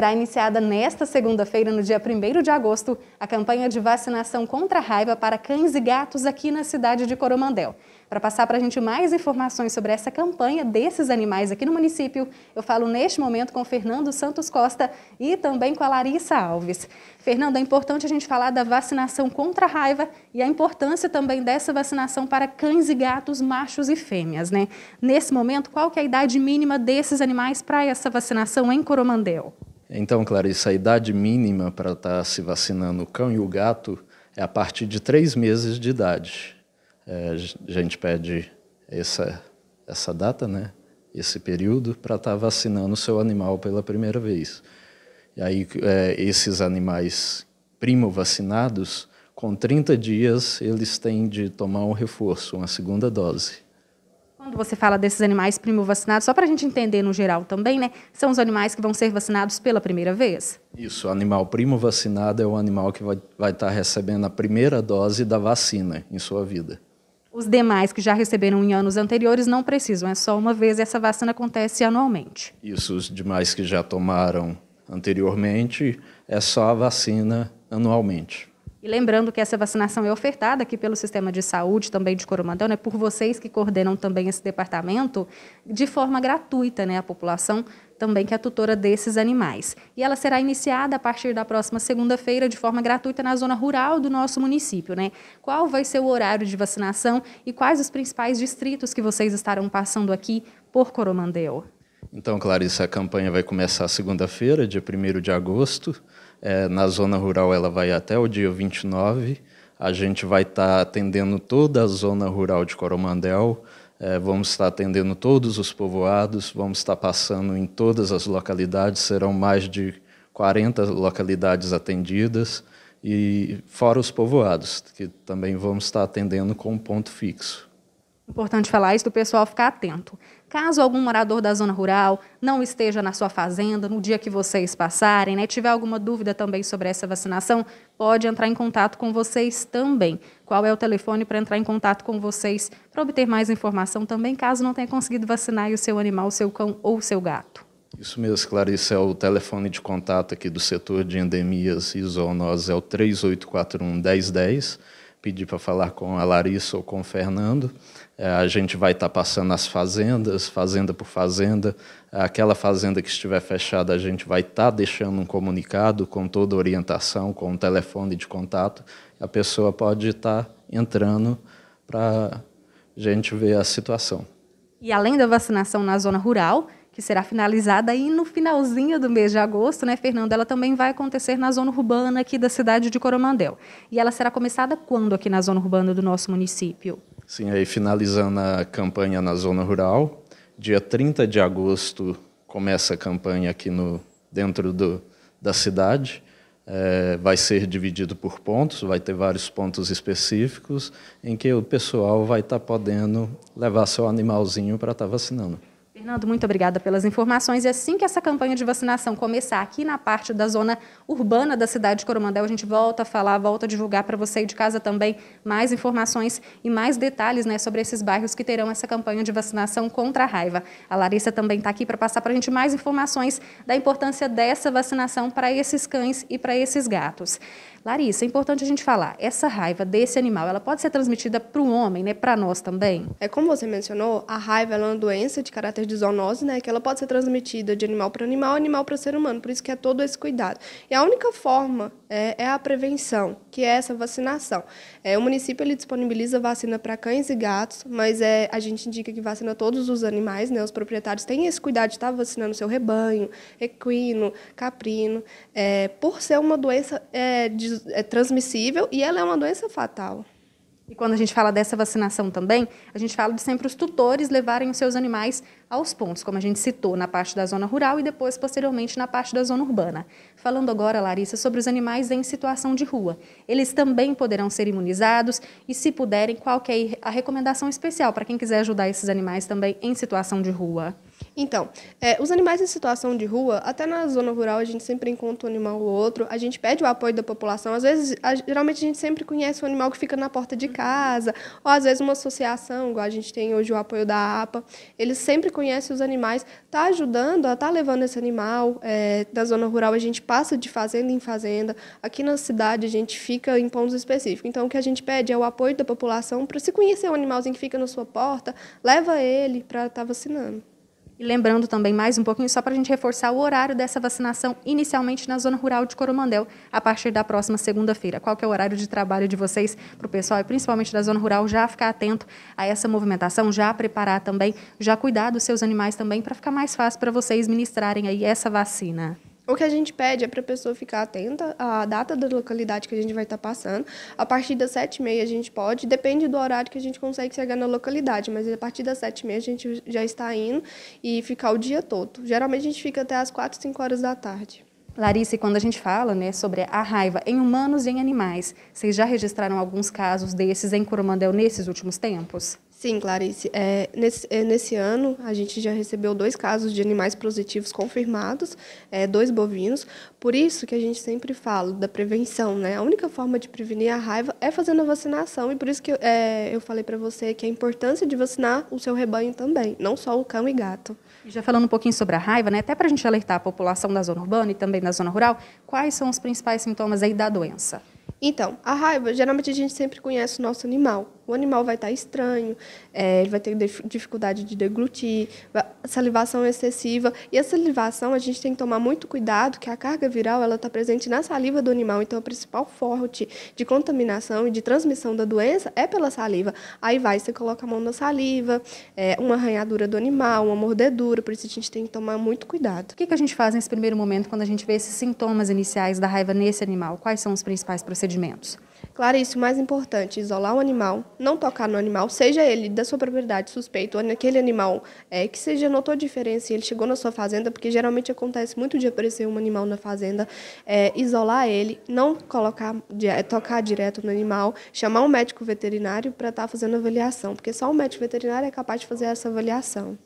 Será iniciada nesta segunda-feira, no dia 1 de agosto, a campanha de vacinação contra a raiva para cães e gatos aqui na cidade de Coromandel. Para passar para a gente mais informações sobre essa campanha desses animais aqui no município, eu falo neste momento com Fernando Santos Costa e também com a Larissa Alves. Fernando, é importante a gente falar da vacinação contra a raiva e a importância também dessa vacinação para cães e gatos machos e fêmeas, né? Nesse momento, qual que é a idade mínima desses animais para essa vacinação em Coromandel? Então, Clarice, a idade mínima para estar tá se vacinando o cão e o gato é a partir de três meses de idade. É, a gente pede essa, essa data, né? esse período, para estar tá vacinando o seu animal pela primeira vez. E aí, é, esses animais primo vacinados, com 30 dias, eles têm de tomar um reforço, uma segunda dose. Quando você fala desses animais primo vacinados, só para a gente entender no geral também, né? São os animais que vão ser vacinados pela primeira vez? Isso, o animal primo vacinado é o animal que vai, vai estar tá recebendo a primeira dose da vacina em sua vida. Os demais que já receberam em anos anteriores não precisam, é só uma vez e essa vacina acontece anualmente. Isso, os demais que já tomaram anteriormente, é só a vacina anualmente. E lembrando que essa vacinação é ofertada aqui pelo Sistema de Saúde, também de Coromandel, né, por vocês que coordenam também esse departamento, de forma gratuita, né, a população também que é tutora desses animais. E ela será iniciada a partir da próxima segunda-feira de forma gratuita na zona rural do nosso município. Né? Qual vai ser o horário de vacinação e quais os principais distritos que vocês estarão passando aqui por Coromandel? Então, Clarice, a campanha vai começar segunda-feira, dia 1 de agosto. É, na zona rural ela vai até o dia 29. A gente vai estar tá atendendo toda a zona rural de Coromandel. É, vamos estar atendendo todos os povoados, vamos estar passando em todas as localidades, serão mais de 40 localidades atendidas, e fora os povoados, que também vamos estar atendendo com ponto fixo. Importante falar isso, do pessoal ficar atento. Caso algum morador da zona rural não esteja na sua fazenda no dia que vocês passarem, né, tiver alguma dúvida também sobre essa vacinação, pode entrar em contato com vocês também. Qual é o telefone para entrar em contato com vocês para obter mais informação também, caso não tenha conseguido vacinar o seu animal, o seu cão ou o seu gato? Isso mesmo, Clarice, é o telefone de contato aqui do setor de endemias e zoonoses, é o 3841 1010 pedir para falar com a Larissa ou com o Fernando. É, a gente vai estar tá passando as fazendas, fazenda por fazenda. Aquela fazenda que estiver fechada, a gente vai estar tá deixando um comunicado com toda orientação, com um telefone de contato. A pessoa pode estar tá entrando para a gente ver a situação. E além da vacinação na zona rural, que será finalizada aí no finalzinho do mês de agosto, né, Fernando? Ela também vai acontecer na zona urbana aqui da cidade de Coromandel. E ela será começada quando aqui na zona urbana do nosso município? Sim, aí finalizando a campanha na zona rural, dia 30 de agosto começa a campanha aqui no dentro do, da cidade. É, vai ser dividido por pontos, vai ter vários pontos específicos em que o pessoal vai estar tá podendo levar seu animalzinho para estar tá vacinando. Fernando, muito obrigada pelas informações. E assim que essa campanha de vacinação começar aqui na parte da zona urbana da cidade de Coromandel, a gente volta a falar, volta a divulgar para você de casa também mais informações e mais detalhes né, sobre esses bairros que terão essa campanha de vacinação contra a raiva. A Larissa também está aqui para passar para a gente mais informações da importância dessa vacinação para esses cães e para esses gatos. Larissa, é importante a gente falar, essa raiva desse animal, ela pode ser transmitida para o homem, né, para nós também? É como você mencionou, a raiva é uma doença de caráter de zoonose, né, que ela pode ser transmitida de animal para animal, animal para ser humano, por isso que é todo esse cuidado. E a única forma é, é a prevenção, que é essa vacinação. É, o município ele disponibiliza vacina para cães e gatos, mas é, a gente indica que vacina todos os animais, né, os proprietários têm esse cuidado de estar vacinando seu rebanho, equino, caprino, é, por ser uma doença é, de é transmissível e ela é uma doença fatal. E quando a gente fala dessa vacinação também, a gente fala de sempre os tutores levarem os seus animais aos pontos, como a gente citou, na parte da zona rural e depois, posteriormente, na parte da zona urbana. Falando agora, Larissa, sobre os animais em situação de rua. Eles também poderão ser imunizados e, se puderem, qual é a recomendação especial para quem quiser ajudar esses animais também em situação de rua? Então, é, os animais em situação de rua, até na zona rural a gente sempre encontra um animal ou outro, a gente pede o apoio da população. Às vezes, a, geralmente a gente sempre conhece o um animal que fica na porta de casa, ou às vezes uma associação, igual a gente tem hoje o apoio da APA. Eles sempre conhece os animais, está ajudando a estar tá levando esse animal. É, da zona rural, a gente passa de fazenda em fazenda. Aqui na cidade, a gente fica em pontos específicos. Então, o que a gente pede é o apoio da população para se conhecer o animalzinho que fica na sua porta, leva ele para estar tá vacinando. E lembrando também mais um pouquinho, só para a gente reforçar o horário dessa vacinação, inicialmente na zona rural de Coromandel, a partir da próxima segunda-feira. Qual que é o horário de trabalho de vocês para o pessoal, e principalmente da zona rural, já ficar atento a essa movimentação, já preparar também, já cuidar dos seus animais também, para ficar mais fácil para vocês ministrarem aí essa vacina? O que a gente pede é para a pessoa ficar atenta à data da localidade que a gente vai estar tá passando. A partir das sete e meia a gente pode, depende do horário que a gente consegue chegar na localidade, mas a partir das sete e meia a gente já está indo e ficar o dia todo. Geralmente a gente fica até as quatro, cinco horas da tarde. Larissa, quando a gente fala né, sobre a raiva em humanos e em animais, vocês já registraram alguns casos desses em Coromandel nesses últimos tempos? Sim, Clarice. É, nesse, é, nesse, ano, a gente já recebeu dois casos de animais positivos confirmados, é, dois bovinos. Por isso que a gente sempre fala da prevenção, né? A única forma de prevenir a raiva é fazendo a vacinação. E por isso que é, eu falei para você que a importância de vacinar o seu rebanho também, não só o cão e gato. Já falando um pouquinho sobre a raiva, né? Até para a gente alertar a população da zona urbana e também da zona rural, quais são os principais sintomas aí da doença? Então, a raiva, geralmente a gente sempre conhece o nosso animal o animal vai estar estranho, é, ele vai ter dificuldade de deglutir, salivação excessiva. E a salivação, a gente tem que tomar muito cuidado, que a carga viral ela está presente na saliva do animal. Então, a principal fonte de contaminação e de transmissão da doença é pela saliva. Aí vai, você coloca a mão na saliva, é, uma arranhadura do animal, uma mordedura, por isso a gente tem que tomar muito cuidado. O que, que a gente faz nesse primeiro momento, quando a gente vê esses sintomas iniciais da raiva nesse animal? Quais são os principais procedimentos? Clarice, o mais importante, isolar o animal, não tocar no animal, seja ele da sua propriedade suspeito ou naquele animal é, que seja notou diferença e ele chegou na sua fazenda, porque geralmente acontece muito de aparecer um animal na fazenda, é, isolar ele, não colocar, é, tocar direto no animal, chamar um médico veterinário para estar tá fazendo avaliação, porque só o médico veterinário é capaz de fazer essa avaliação.